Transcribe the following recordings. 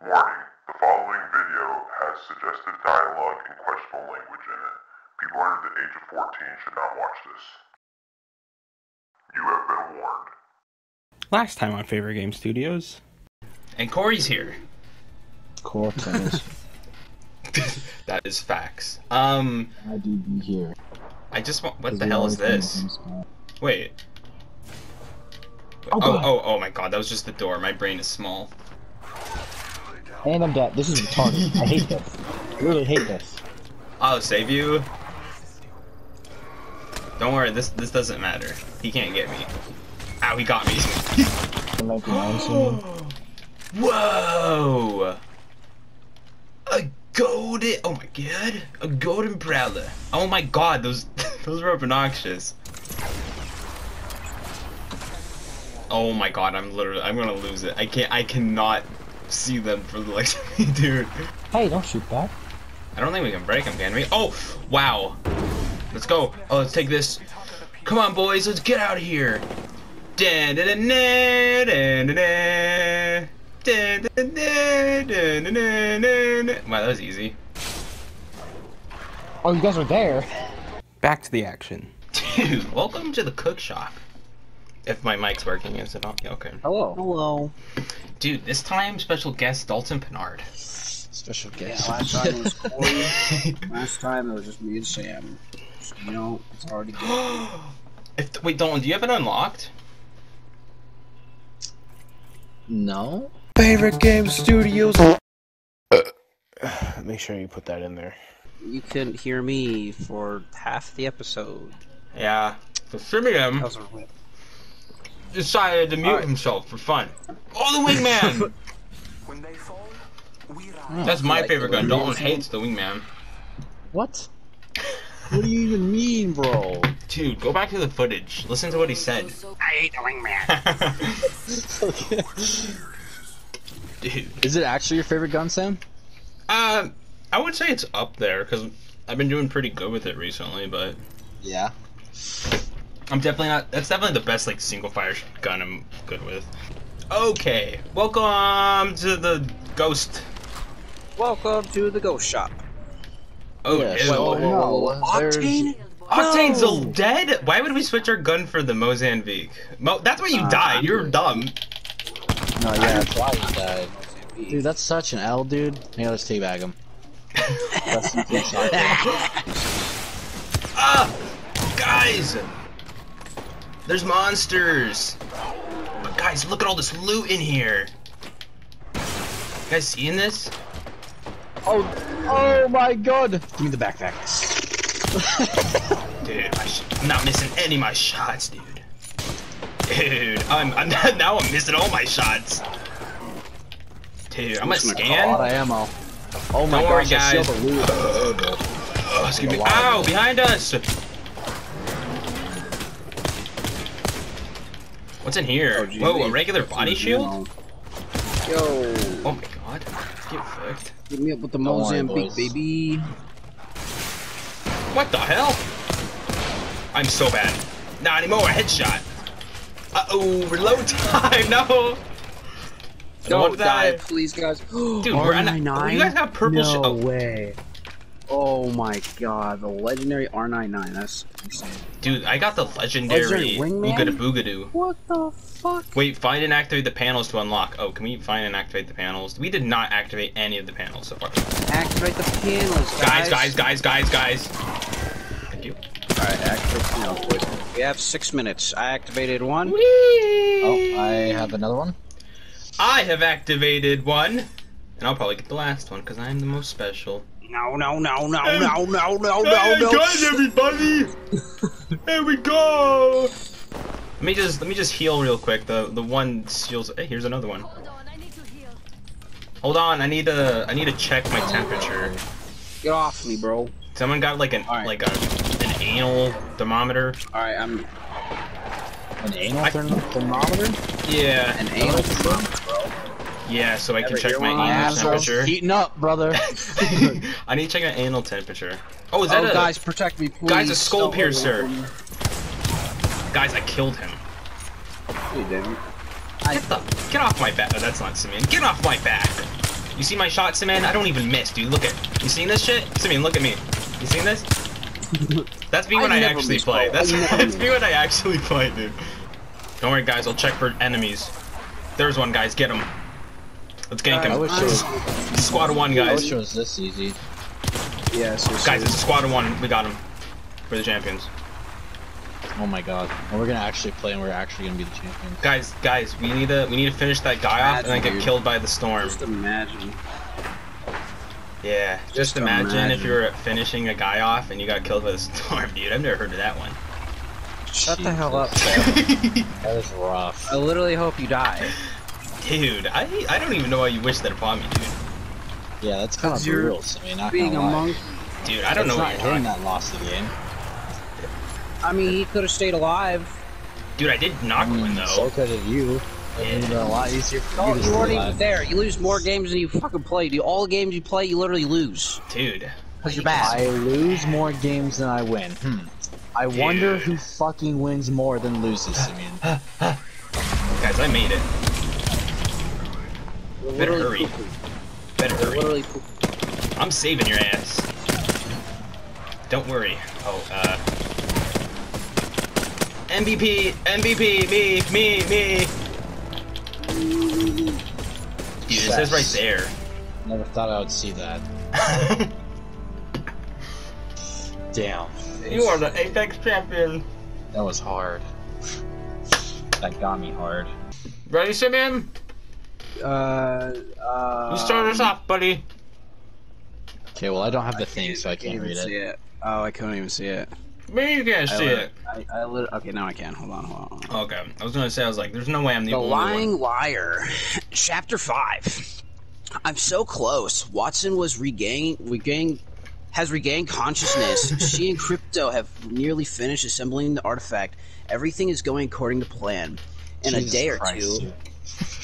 Warning, the following video has suggestive dialogue and questionable language in it. People under the age of 14 should not watch this. You have been warned. Last time on Favorite Game Studios. And Corey's here. Core tennis. that is facts. Um, I do be here. I just want. What the hell is this? Wait. Oh, Oh, oh, oh my god, that was just the door. My brain is small. And I'm dead. This is retarded. I hate this. I really hate this. I'll save you. Don't worry, this this doesn't matter. He can't get me. Ow, he got me. The 99 scene. Whoa! A golden. Oh my god! A golden prowler. Oh my god, those those were obnoxious. Oh my god, I'm literally I'm gonna lose it. I can't I cannot see them for the life of me, dude. Hey, don't shoot that. I don't think we can break them, can we? Oh, wow. Let's go. Oh, let's take this. Come on, boys, let's get out of here. Wow, that was easy. Oh, you guys are there. Back to the action. Dude, welcome to the cook shop. If my mic's working, is it on? Yeah, okay. Hello. Hello. Dude, this time special guest Dalton Pinard. Special Yeah, guest. last time it was Corey. last time it was just me and Sam. So, you know, it's already good. if, wait, Dalton, do you have it unlocked? no. Favorite Game Studios. Uh. Make sure you put that in there. You couldn't hear me for half the episode. Yeah. So Simeon That was a rip. Decided to mute Alright. himself for fun. Oh, the wingman! That's my like favorite the gun. Dalton wingman? hates the wingman. What? What do you even mean, bro? Dude, go back to the footage. Listen to what he said. I hate the wingman. Dude. Is it actually your favorite gun, Sam? Um, I would say it's up there because I've been doing pretty good with it recently, but Yeah. I'm definitely not. That's definitely the best like single fire gun I'm good with. Okay, welcome to the ghost. Welcome to the ghost shop. Oh Yes. no. Oh, no. There's- Octane? Octane's No. dead? Why would we switch our gun for the Mozambique? Mo- that's why you Uh, died. You're dumb. No, yeah, that's why he died. Dude, that's such an L, dude. Here, let's teabag him. Rest in peace, Octane. Ah! Guys! There's monsters! But guys, look at all this loot in here! You guys seeing this? oh, oh my god! Give me the backpack. Dude, my sh- I'm not missing any of my shots, dude. Dude, I'm, I'm now I'm missing all my shots. Dude, I'm gonna Who's gonna A lot scan. of ammo. Oh my Don't gosh, I see all guys. the. Oh, excuse me. a lot of Ow, behind us! What's in here? Oh, gee, Whoa, a regular body shield? Yo, Oh my god. Get fucked. get me up with the Don't Mozambique, boys. baby. What the hell? I'm so bad. Not anymore, headshot. Uh-oh, reload time, no! I don't Don't die, die. please, guys. Dude, we're on R99? You guys got purple no shit. Oh, way. Oh my god, the legendary R99. That's insane. dude, I got the legendary oh, Legendary wingman? Boogada Boogadoo. What the fuck? Wait, find and activate the panels to unlock. Oh, can we find and activate the panels? We did not activate any of the panels so far. Activate the panels, Guys, guys. guys, guys, guys, guys. Thank you. Alright, activate the panels, boys. We have six minutes. I activated one. Oh, I have another one. I have activated one. And I'll probably get the last one because I'm the most special. No, no, no, no, no, no, no, Hey, no, no. guys, everybody! Here we go! Let me just let me just heal real quick. The the one steals. Hey, here's another one. Hold on, I need to heal. Hold on, I need to I need to check my temperature. Get off me, bro. Someone got like an Alright. like a an anal thermometer. Alright, I'm An anal I- thermometer? Yeah an anal thermometer, bro. Yeah. So I can Ever check my one? anal temperature. Heating up, brother. I need to check my anal temperature. Oh, is that Oh, a guys, protect me, please. Guys, a skull Don't piercer. guys? I killed him. You didn't. Get the get off my back. Oh, that's not Simeon. Get off my back. You see my shot, Simeon? I don't even miss, dude. Look at. You seen this shit? Simeon, look at me. You seen this? That's me when I I, actually play. That's, that's me when I actually play, dude. Don't worry, guys. I'll check for enemies. There's one, guys. Get him. Let's gank I him. wish Squad of one, I guys. wish it was this easy. Yeah, seriously. Guys, it's a squad of one. We got him. We're the champions. Oh my god. And we're gonna actually play and we're actually gonna be the champions. Guys, guys, we need to we need to finish that guy off and then get Dude. killed by the storm. Just imagine. Yeah, just, Just imagine, if you were finishing a guy off and you got killed by the storm, dude. I've never heard of that one. Shut the hell up, Jesus. That is rough. I literally hope you die. Dude, I I don't even know why you wish that upon me, dude. Yeah, that's kind of You're brutal, I mean, not Being a lie. monk, Dude, I don't It's know what not you're him talking. that lost the game. I mean, he could have stayed alive. Dude, I did knock one Mm, So though. could have you. It would have been a lot easier for Oh, you to you stay weren't even there. You lose more games than you fucking play. Dude, all the games you play, you literally lose. Dude. Because you're bad. I lose more games than I win. Hmm. I wonder who fucking wins more than loses, I mean. Guys, I made it. You're Better hurry. pooping. Better You're hurry. I'm saving your ass. Don't worry. Oh, uh. MVP, MVP, me, me, me. Dude, it says right there. Never thought I would see that. Damn. you are the Apex champion. That was hard. That got me hard. Ready, Simeon? Uh, uh. You start us off, buddy. Okay, well I don't have the thing, so I can't even read see it. it. Oh, I couldn't even see it. Maybe you can't I see it. I, I lit- okay, now I can. Hold on, hold on. Hold on. Okay, I was gonna say, I was like, there's no way I'm the, The only Lying one. Liar, Chapter 5. I'm so close. Wattson was regained, regained, has regained consciousness. she and Crypto have nearly finished assembling the artifact. Everything is going according to plan. In a day or Christ, two, dude.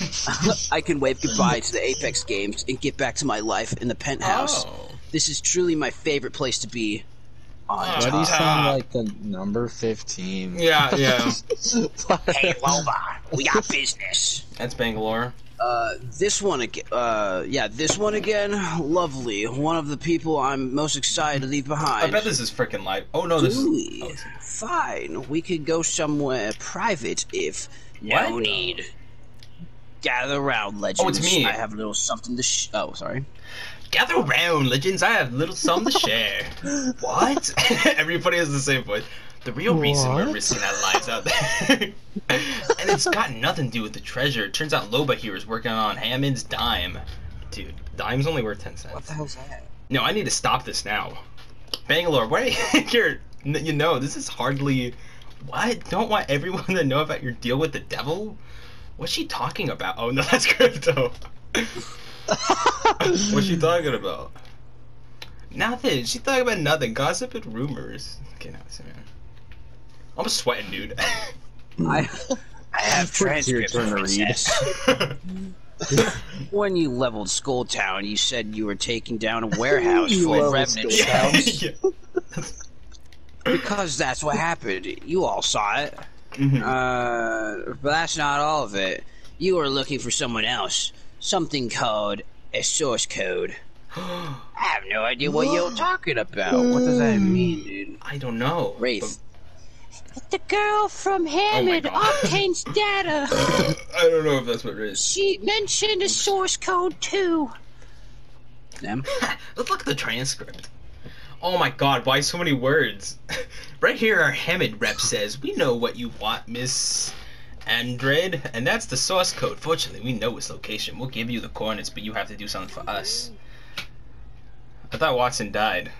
I can wave goodbye to the Apex games and get back to my life in the penthouse. Oh. This is truly my favorite place to be. On Oh. Why do you top. sound like the number 15? Yeah, yeah. Hey, Loba, we got business. That's Bangalore. Uh, this one again. Uh, yeah, this one again. Lovely. One of the people I'm most excited to leave behind. I bet this is freaking live. Oh no, this. Dewey. oh, Fine. We could go somewhere private if no What? need. Gather round, legends. Oh, it's me. I have a little something to. Sh- oh, sorry. Gather round, legends. I have a little something to share. what? Everybody has the same voice. The real reason we're What? risking our lives out there, and it's got nothing to do with the treasure. It turns out Loba here is working on Hammond's dime. Dude, dime's only worth ten cents. What the hell's that? No, I need to stop this now. Bangalore, wait, you're, you know, this is hardly. What? Don't want everyone to know about your deal with the devil? What's she talking about? Oh no, that's crypto. What's she talking about? Nothing. She's talking about nothing. Gossip and rumors. Okay, now listen, man. I'm sweating, dude. I I have It's your transcripts. to read. when you leveled Skull Town, you said you were taking down a warehouse You full of leveled remnant shells. Because that's what happened. You all saw it. Mhm. Uh, but that's not all of it. You were looking for someone else. Something called a source code. I have no idea what you're talking about. What does that mean, dude? I don't know. Wraith. The girl from Hammond Oh obtains data. I don't know if that's what it is. She mentioned a source code too. Them? Let's look at the transcript. Oh my god, why so many words? right here, our Hammond rep says, We know what you want, Miss Andred, and that's the source code. Fortunately, we know its location. We'll give you the coordinates, but you have to do something for us. I thought Wattson died.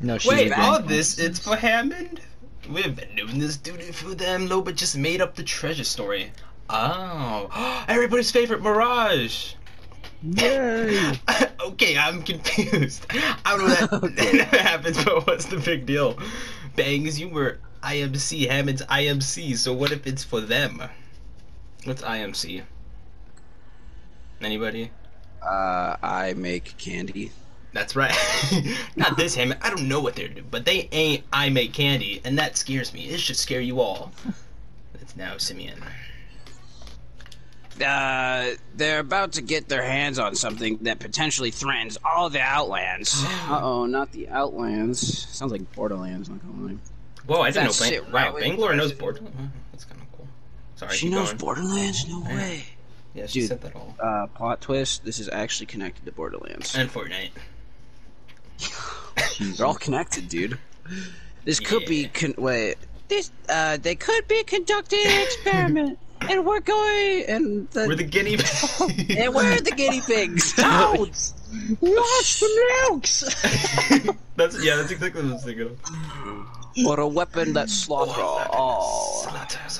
No, she's Wait, all this, it's for Hammond? We've been doing this duty for them. Loba just made up the treasure story. Oh, everybody's favorite Mirage. Yay! okay, I'm confused. I don't know that, that never happens, but what's the big deal? Bangs, you were IMC, Hammond's IMC, so what if it's for them? What's IMC? Anybody? Uh, I make candy. That's right. Not this Hammond. I don't know what they're doing, but they ain't I make candy, and that scares me. It should scare you all. It's now Simeon. Uh, they're about to get their hands on something that potentially threatens all the Outlands. uh oh, not the Outlands. Sounds like Borderlands, not gonna lie. Whoa, I didn't know. That Bang- shit wow, right with Bangalore knows. Borderlands. That's kind of cool. Sorry, she knows going. Borderlands? No Yeah. way. Yeah, she Dude. said that all. Uh, plot twist, this is actually connected to Borderlands. And Fortnite. They're all connected, dude. This could be con- wait. This uh, they could be conducting an experiment, and we're going and the, We're the guinea pigs. and we're the guinea pigs. Lost the nukes! that's yeah, that's exactly what I was thinking of. What a weapon that slaughter all. Slaughters.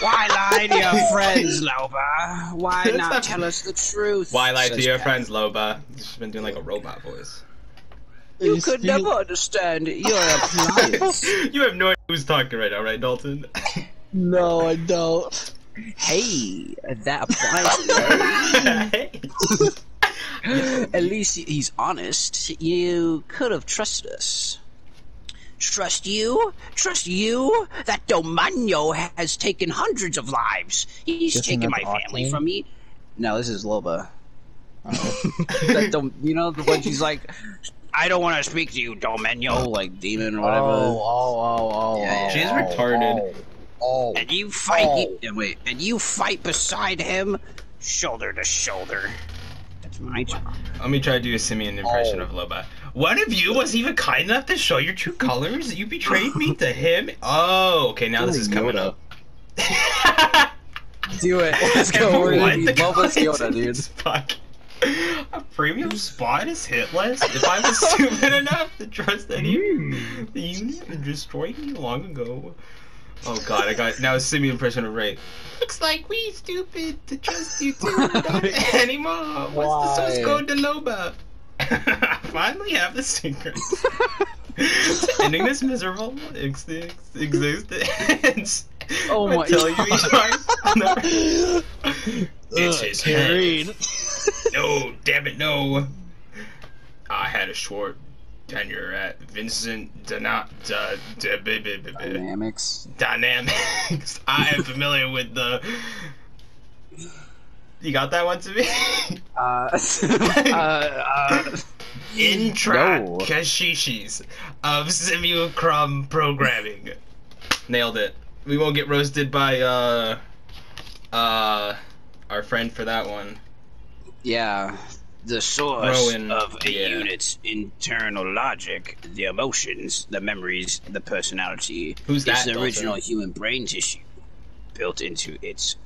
Why lie to your friends, Loba? Why That's not not- tell us the truth? Why lie to your Pat. friends, Loba? She's been doing like a robot voice. You could never understand your appliance. you have no idea who's talking right now, right, Dalton? No, I don't. Hey, that appliance. At least he's honest. You could have trusted us. Trust you? Trust you? That Domano has taken hundreds of lives. He's Guessing taken my that's family from me. No, this is Loba. Oh. that Dom- you know the one she's like, I don't want to speak to you, Domino, like demon or whatever. Oh, oh, oh, oh. Yeah, yeah. She's oh, retarded. Oh. Oh, And you fight. Oh. and wait, and you fight beside him, shoulder to shoulder. That's my job. Let me try to do a simian impression Oh. of Loba. One of you was even kind enough to show your true colors. You betrayed me to him. Oh, okay. Now this is coming Yoda. up. Do it. Let's go. We're What gonna the be Loba's Yoda, dude. this fuck? A premium spot is hitless. If I was stupid enough to trust any of mm. the unit that destroyed me long ago. Oh god, I got now a simian impression of Ray. Looks like we stupid to trust you too anymore. What's the source Why? code to Loba? Finally have the secret. Ending this miserable ex- ex- existence. Oh my Until you God. eat uh, It's his head. No, damn it, no. I had a short tenure at Vinson b- Dynamics. Dynamics. I am familiar with the. You got that one to me? Uh, uh, uh, Intra No. Kashishis of Simulacrum programming. Nailed it. We won't get roasted by uh uh our friend for that one. yeah, the source Rowan, of a yeah. unit's internal logic, the emotions, the memories, the personality, Who's is that, the Dalton? original human brain tissue built into its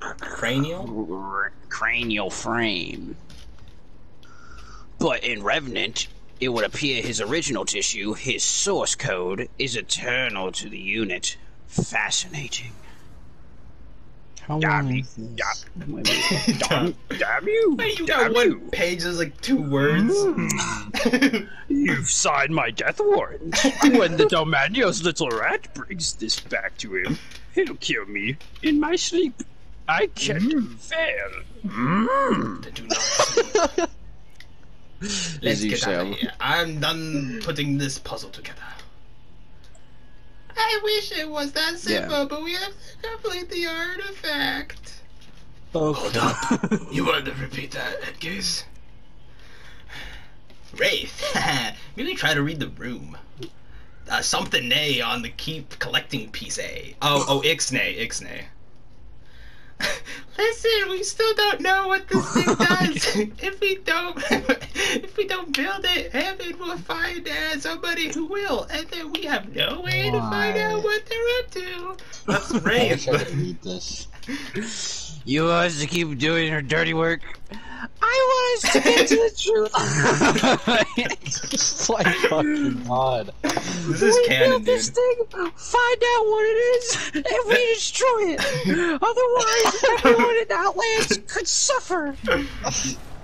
Cranial? cranial frame. But in Revenant, it would appear his original tissue, his source code, is eternal to the unit. Fascinating. How Damn long you. is this? Damn, wait, wait, damn, damn you. Hey, you got Damn one you. page that's like two words. You've signed my death warrant. when the Domanios little rat brings this back to him, he'll kill me in my sleep. I can't fail. Mm. Do not. Let's As get out of here. I'm done putting this puzzle together. I wish it was that simple, but we have to complete the artifact. Hold up. you want to repeat that, Edgase? Wraith, maybe try to read the room. Uh, something A on the keep collecting piece A. Oh, oh, Ixnay, Ixnay. Listen, we still don't know what this thing does. if we don't, if we don't build it, Heaven will find uh, somebody who will, and then we have no way to find out what they're up to. That's I Wraith. wish I could read this. You want us to keep doing her dirty work? I want us to get to the truth. it's like fucking god. This is canon, dude. thing, find out what it is, and we destroy it. Otherwise, everyone in Outlands could suffer.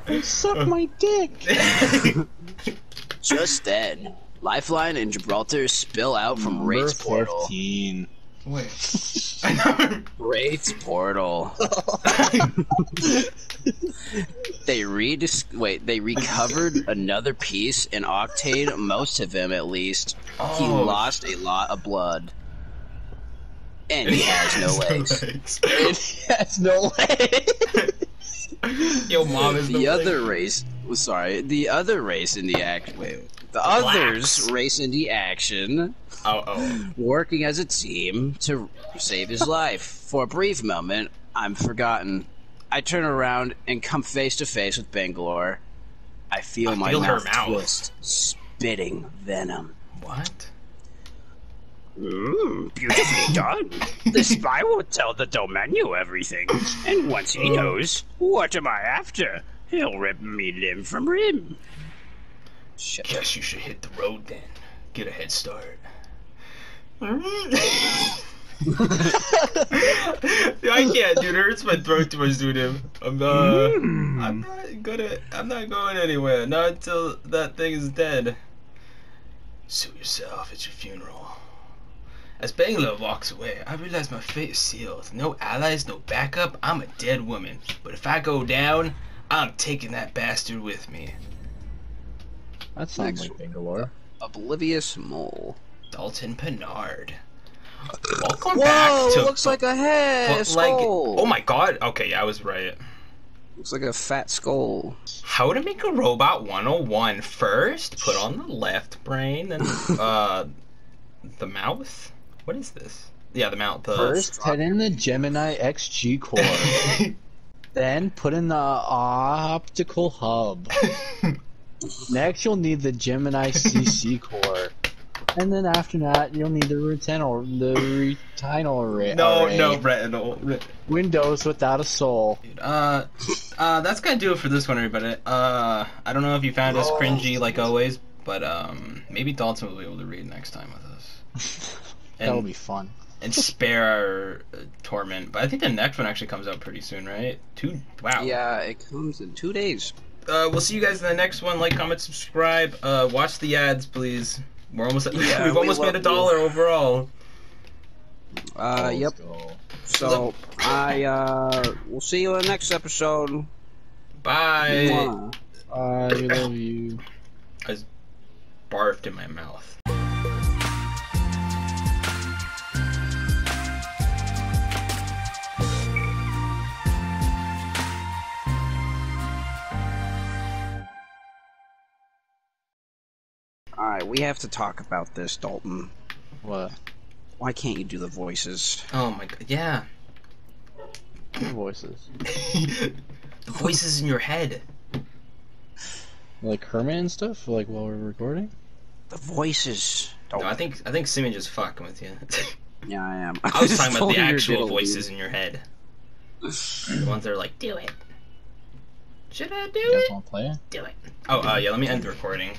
Suck my dick. Just then, Lifeline and Gibraltar spill out from Wraith's portal. 15. Wait. Wraith's portal. they redis- wait. They recovered another piece in Octane. Most of him, at least. He Oh. lost a lot of blood. and he has no legs. That's no way. Yo, mom is the no other race. Sorry, the other race in the action. Wait, the others race into action, Oh, oh. working as a team to save his life. For a brief moment, I'm forgotten. I turn around and come face to face with Bangalore. I feel I my feel her mouth, mouth. twist, spitting venom. What? Mmm, beautifully done. The spy will tell the Domenu everything, and once he uh. knows, what am I after? He'll rip me limb from limb. Shut Guess you should hit the road then. Get a head start. I can't, dude. It hurts my throat too much dude. I'm uh, I'm not gonna. I'm not going anywhere. Not until that thing is dead. Suit yourself. It's your funeral. As Bangalore walks away, I realize my fate is sealed. No allies, no backup. I'm a dead woman. But if I go down, I'm taking that bastard with me. That sounds Next. like Bangalore. Oblivious mole. Dalton Pinard. Welcome Whoa, back to looks like a head, a But, like, skull. oh my god. Okay, yeah, I was right. Looks like a fat skull. How to make a robot 101. First, put on the left brain, then uh, the mouth. What is this? Yeah, the mouth. The First, head in the Gemini XG core. then put in the optical hub. Next, you'll need the Gemini CC core. And then after that, you'll need the retinal, the retinal array. no, no, retinal. Windows without a soul. Uh, uh, that's gonna do it for this one, everybody. Uh, I don't know if you found us cringy like always, but um, maybe Dalton will be able to read next time with us. That'll be fun. and spare our uh, torment. But I think the next one actually comes out pretty soon, right? Two. Wow. Yeah, it comes in two days. Uh, we'll see you guys in the next one. Like, comment, subscribe. Uh, watch the ads, please. We're almost. At, Yeah, we've we almost made a love dollar overall. Uh, Let's yep. go. So I uh, we'll see you in the next episode. Bye. Mwah. I love you. I barfed in my mouth. All right, we have to talk about this, Dalton. What? Why can't you do the voices? Oh my god. Yeah. Two voices. the voices in your head. Like Herman and stuff? Like while we're recording? The voices. No, I think I think Simon just fucking with you. yeah, I am. I was talking about the actual voices dude. in your head. The ones that are like, do it. Should I do You guys it? wanna play it? Do it. Oh, uh, yeah. Let me end the recording.